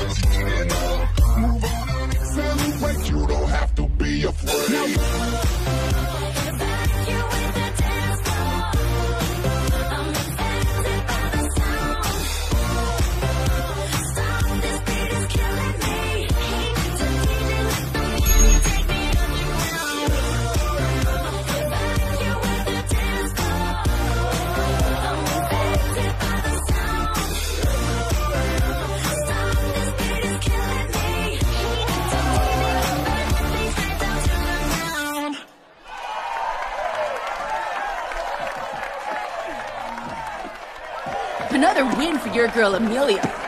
just heating up. Move on. You don't have to be afraid. Another win for your girl Amelia.